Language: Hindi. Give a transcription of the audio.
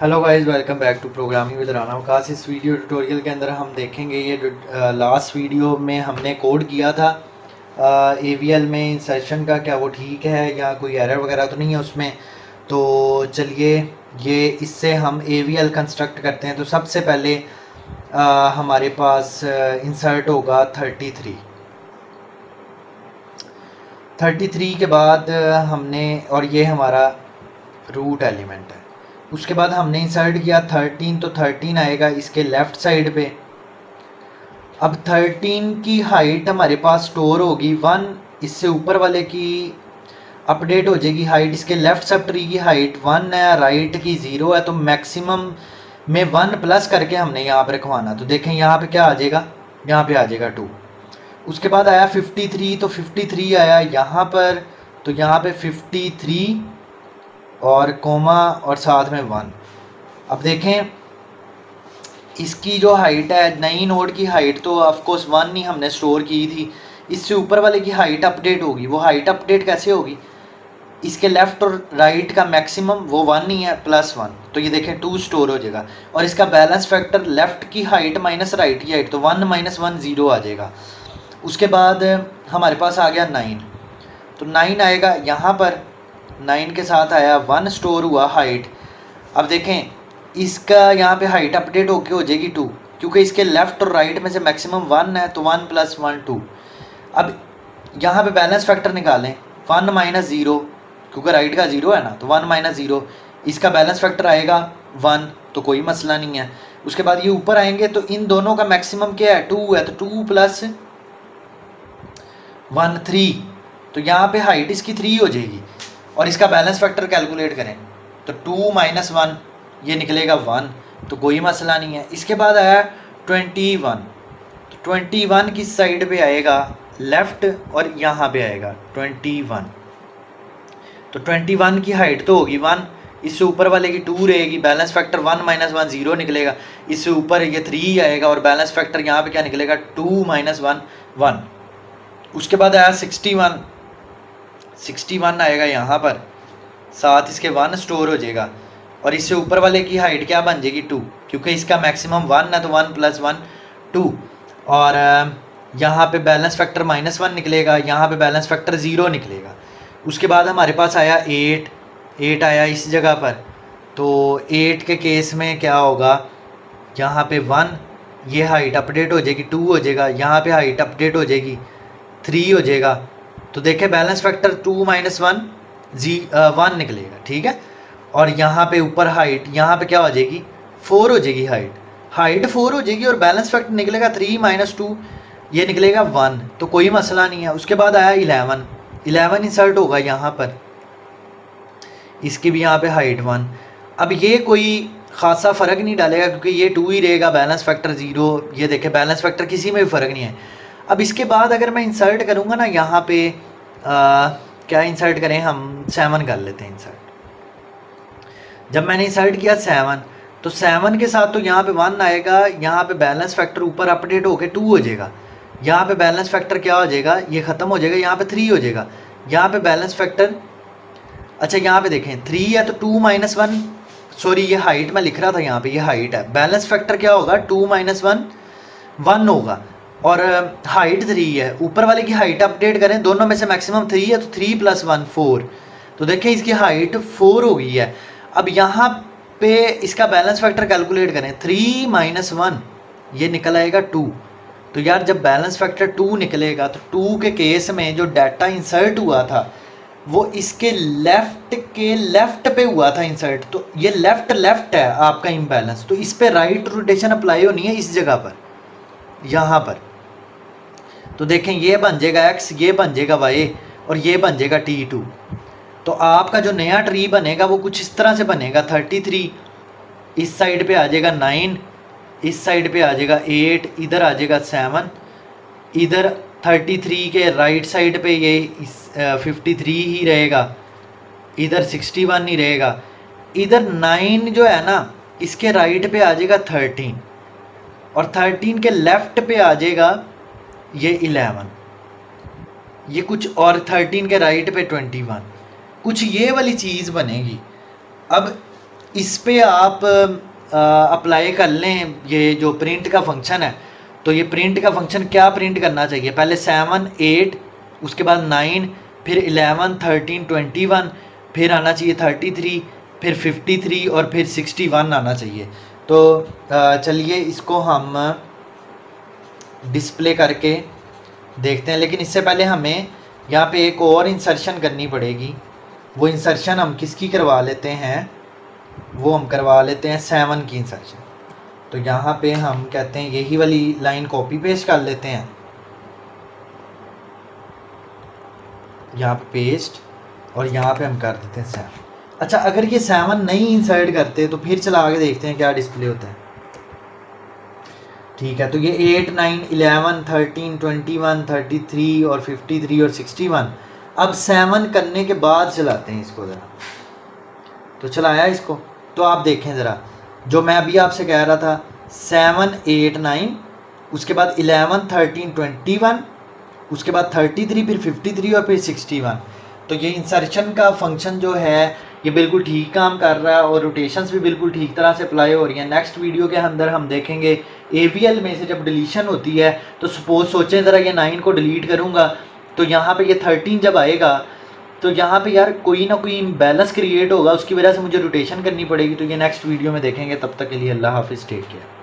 Hello guys welcome back to programming with Rana Waqas इस वीडियो ट्यूटोरियल के अंदर हम देखेंगे ये लास्ट वीडियो में हमने कोड किया था। ए वी एल में इंसर्शन का क्या वो ठीक है या कोई एरर वगैरह तो नहीं है उसमें? तो चलिए ये इससे हम ए वी एल कंस्ट्रक्ट करते हैं। तो सबसे पहले आ, हमारे पास इंसर्ट होगा थर्टी थ्री थर्टी थ्री के बाद हमने और ये हमारा रूट एलिमेंट है। उसके बाद हमने इंसर्ट किया थर्टीन तो थर्टीन आएगा इसके लेफ़्ट साइड पे। अब थर्टीन की हाइट हमारे पास स्टोर होगी वन इससे ऊपर वाले की अपडेट हो जाएगी हाइट इसके लेफ़्ट सब ट्री की हाइट वन है राइट की ज़ीरो है तो मैक्सिमम में वन प्लस करके हमने यहाँ पर रखवाना। तो देखें यहाँ पे क्या आ जाएगा, यहाँ पे आ जाएगा टू उसके बाद आया फिफ्टी थ्री तो फिफ्टी थ्री आया यहाँ पर तो यहाँ पे फिफ्टी थ्री और कोमा और साथ में वन। अब देखें, इसकी जो हाइट है, नई नोड की हाइट तो ऑफकोर्स वन ही हमने स्टोर की थी। इससे ऊपर वाले की हाइट अपडेट होगी। वो हाइट अपडेट कैसे होगी? इसके लेफ़्ट और राइट का मैक्सिमम वो वन ही है प्लस वन तो ये देखें टू स्टोर हो जाएगा। और इसका बैलेंस फैक्टर लेफ़्ट की हाइट माइनस राइट की हाइट तो वन माइनस वन ज़ीरो आ जाएगा। उसके बाद हमारे पास आ गया नाइन तो नाइन आएगा यहाँ पर। नाइन के साथ आया वन स्टोर हुआ हाइट अब देखें, इसका यहाँ पे हाइट अपडेट होके हो जाएगी टू क्योंकि इसके लेफ़्ट और राइट में से मैक्सिमम वन है तो वन प्लस वन टू अब यहाँ पे बैलेंस फैक्टर निकालें वन माइनस ज़ीरो क्योंकि राइट का ज़ीरो है ना तो वन माइनस ज़ीरो इसका बैलेंस फैक्टर आएगा वन तो कोई मसला नहीं है। उसके बाद ये ऊपर आएँगे तो इन दोनों का मैक्सिमम क्या है टू है तो टू प्लस वन थ्री तो यहाँ पे हाइट इसकी थ्री हो जाएगी। और इसका बैलेंस फैक्टर कैलकुलेट करें तो टू माइनस वन ये निकलेगा वन तो कोई मसला नहीं है। इसके बाद आया ट्वेंटी वन तो ट्वेंटी वन किस साइड पे आएगा? लेफ़्ट और यहाँ पे आएगा ट्वेंटी वन तो ट्वेंटी वन की हाइट तो होगी वन इससे ऊपर वाले की टू रहेगी balance factor one minus one zero निकलेगा। इससे ऊपर ये थ्री आएगा और बैलेंस फैक्टर यहाँ पे क्या निकलेगा? टू माइनस वन वन उसके बाद आया सिक्सटी वन सिक्सटी वन आएगा यहाँ पर। साथ इसके वन स्टोर हो जाएगा। और इससे ऊपर वाले की हाइट क्या बन जाएगी? टू क्योंकि इसका मैक्सिमम वन है तो वन प्लस वन टू और यहाँ पे बैलेंस फैक्टर माइनस वन निकलेगा, यहाँ पे बैलेंस फैक्टर ज़ीरो निकलेगा। उसके बाद हमारे पास आया एट एट आया इस जगह पर। तो एट के केस में क्या होगा? यहाँ पे वन ये हाइट अपडेट हो जाएगी टू हो जाएगा। यहाँ पे हाइट अपडेट हो जाएगी थ्री हो जाएगा। तो देखें balance factor two minus one जी वन निकलेगा, ठीक है? और यहाँ पे ऊपर हाइट यहाँ पे क्या हो जाएगी? फोर हो जाएगी हाइट हाइट फोर हो जाएगी और बैलेंस फैक्टर निकलेगा थ्री माइनस टू ये निकलेगा वन तो कोई मसला नहीं है। उसके बाद आया इलेवन इलेवन इंसर्ट होगा यहाँ पर। इसकी भी यहाँ पे हाइट वन अब ये कोई खासा फ़र्क नहीं डालेगा क्योंकि ये टू ही रहेगा बैलेंस फैक्टर ज़ीरो ये देखें बैलेंस फैक्टर किसी में भी फ़र्क नहीं है। अब इसके बाद अगर मैं इंसर्ट करूँगा ना यहाँ पे आ, क्या इंसर्ट करें हम? सेवन कर लेते हैं इंसर्ट जब मैंने इंसर्ट किया सेवन तो सेवन के साथ तो यहाँ पे वन आएगा यहाँ पे बैलेंस फैक्टर ऊपर अपडेट होके टू हो जाएगा। यहाँ पे बैलेंस फैक्टर क्या हो जाएगा? ये ख़त्म हो जाएगा यहाँ पे थ्री हो जाएगा। यहाँ पे बैलेंस फैक्टर अच्छा यहाँ पे देखें थ्री है तो टू माइनस वन सॉरी ये हाइट मैं लिख रहा था यहाँ पे ये हाइट है। बैलेंस फैक्टर क्या होगा? टू माइनस वन वन होगा। और हाइट थ्री है। ऊपर वाले की हाइट अपडेट करें, दोनों में से मैक्सिमम थ्री है तो थ्री प्लस वन फोर तो देखिए, इसकी हाइट फोर हो गई है। अब यहाँ पे इसका बैलेंस फैक्टर कैलकुलेट करें। थ्री माइनस वन ये निकल आएगा टू तो यार, जब बैलेंस फैक्टर टू निकलेगा तो टू के केस में जो डाटा इंसर्ट हुआ था, वो इसके लेफ़्ट के लेफ़्ट पे हुआ था इंसर्ट तो ये लेफ़्ट लेफ़्ट है आपका इम्बैलेंस तो इस पर राइट रोटेशन अप्लाई होनी है इस जगह पर। यहाँ पर। तो देखें, ये बन जाएगा एक्स ये बन जाएगा वाई और ये बन जाएगा टी टू तो आपका जो नया ट्री बनेगा, वो कुछ इस तरह से बनेगा थर्टी थ्री इस साइड पे आ जाएगा नाइन इस साइड पे आ जाएगा एट इधर आ जाएगा सेवन इधर थर्टी थ्री के राइट साइड पे ये फिफ्टी थ्री ही रहेगा, इधर सिक्सटी वन ही रहेगा। इधर नाइन जो है ना, इसके राइट पे आ जाएगा थर्टीन और थर्टीन के लेफ़्ट पे आ जाएगा ये इलेवन ये कुछ और थर्टीन के राइट पे ट्वेंटी वन कुछ ये वाली चीज़ बनेगी। अब इस पे आप अप्लाई कर लें ये जो प्रिंट का फ़ंक्शन है तो ये प्रिंट का फ़ंक्शन क्या प्रिंट करना चाहिए? पहले सेवन एट उसके बाद नाइन फिर इलेवन थर्टीन ट्वेंटी वन फिर आना चाहिए थर्टी थ्री फिर फिफ्टी थ्री और फिर सिक्सटी वन आना चाहिए। तो चलिए इसको हम डिस्प्ले करके देखते हैं। लेकिन इससे पहले हमें यहाँ पे एक और इंसर्शन करनी पड़ेगी। वो इंसर्शन हम किसकी करवा लेते हैं? वो हम करवा लेते हैं सेवन की इंसर्शन तो यहाँ पे हम कहते हैं यही वाली लाइन कॉपी पेस्ट कर लेते हैं। यहाँ पे पेस्ट और यहाँ पे हम कर देते हैं सेवन अच्छा अगर ये सेवन नहीं इंसर्ट करते तो फिर चला के देखते हैं क्या डिस्प्ले होता है। ठीक है तो ये eight nine eleven thirteen twenty one thirty three और फिफ्टी थ्री और सिक्सटी वन अब सेवन करने के बाद चलाते हैं इसको ज़रा। तो चलाया इसको? तो आप देखें ज़रा, जो मैं अभी आपसे कह रहा था सेवन एट नाइन उसके बाद इलेवन थर्टीन ट्वेंटी वन उसके बाद थर्टी थ्री फिर फिफ्टी थ्री और फिर सिक्सटी वन तो ये इंसर्शन का फ़ंक्शन जो है ये बिल्कुल ठीक काम कर रहा है और रोटेशंस भी बिल्कुल ठीक तरह से अप्लाई हो रही हैं। नेक्स्ट वीडियो के अंदर हम देखेंगे एवीएल में से जब डिलीशन होती है तो सपोज़ सोचें ज़रा ये नाइन को डिलीट करूँगा तो यहाँ पर ये थर्टीन जब आएगा तो यहाँ पे यार कोई ना कोई बैलेंस क्रिएट होगा, उसकी वजह से मुझे रोटेशन करनी पड़ेगी। तो ये नेक्स्ट वीडियो में देखेंगे। तब तक के लिए अल्लाह हाफिज़ टेक केयर